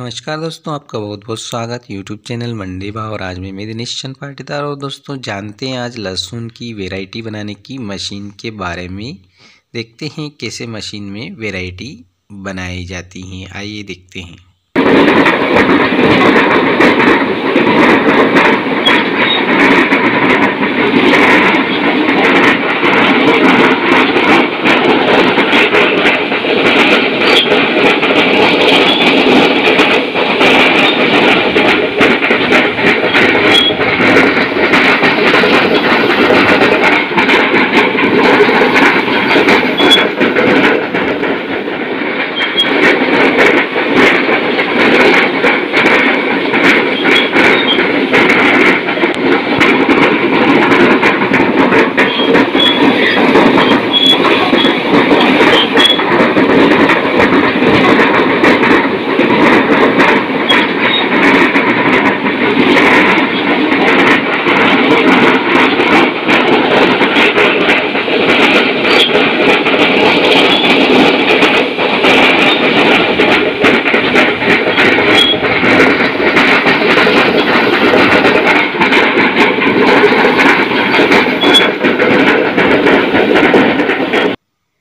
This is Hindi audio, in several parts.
नमस्कार दोस्तों, आपका बहुत बहुत स्वागत यूट्यूब चैनल मंडी भाव और आज में मेरे निश्चन पाटीदार और दोस्तों जानते हैं आज लहसुन की वैरायटी बनाने की मशीन के बारे में। देखते हैं कैसे मशीन में वैरायटी बनाई जाती हैं। आइए देखते हैं।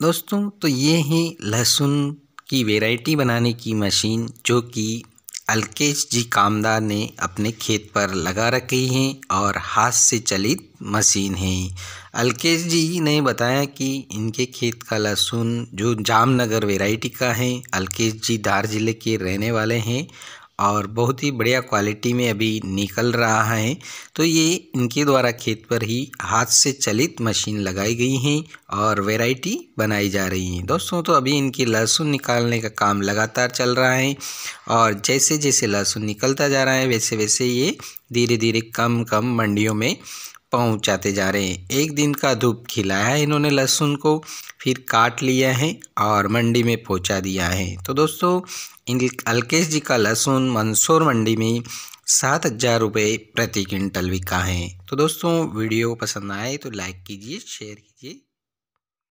दोस्तों तो ये है लहसुन की वैरायटी बनाने की मशीन जो कि अलकेश जी कामदार ने अपने खेत पर लगा रखी है और हाथ से चलित मशीन है। अलकेश जी ने बताया कि इनके खेत का लहसुन जो जामनगर वैरायटी का है, अलकेश जी धार ज़िले के रहने वाले हैं और बहुत ही बढ़िया क्वालिटी में अभी निकल रहा है। तो ये इनके द्वारा खेत पर ही हाथ से चलित मशीन लगाई गई हैं और वैरायटी बनाई जा रही हैं। दोस्तों तो अभी इनकी लहसुन निकालने का काम लगातार चल रहा है और जैसे जैसे लहसुन निकलता जा रहा है वैसे वैसे ये धीरे धीरे कम कम मंडियों में पहुंचाते जा रहे हैं। एक दिन का धूप खिलाया है, इन्होंने लहसुन को फिर काट लिया है और मंडी में पहुँचा दिया है। तो दोस्तों, इन अलकेश जी का लहसुन मंसूर मंडी में सात हज़ार रुपये प्रति क्विंटल बिका है। तो दोस्तों, वीडियो पसंद आए तो लाइक कीजिए, शेयर कीजिए।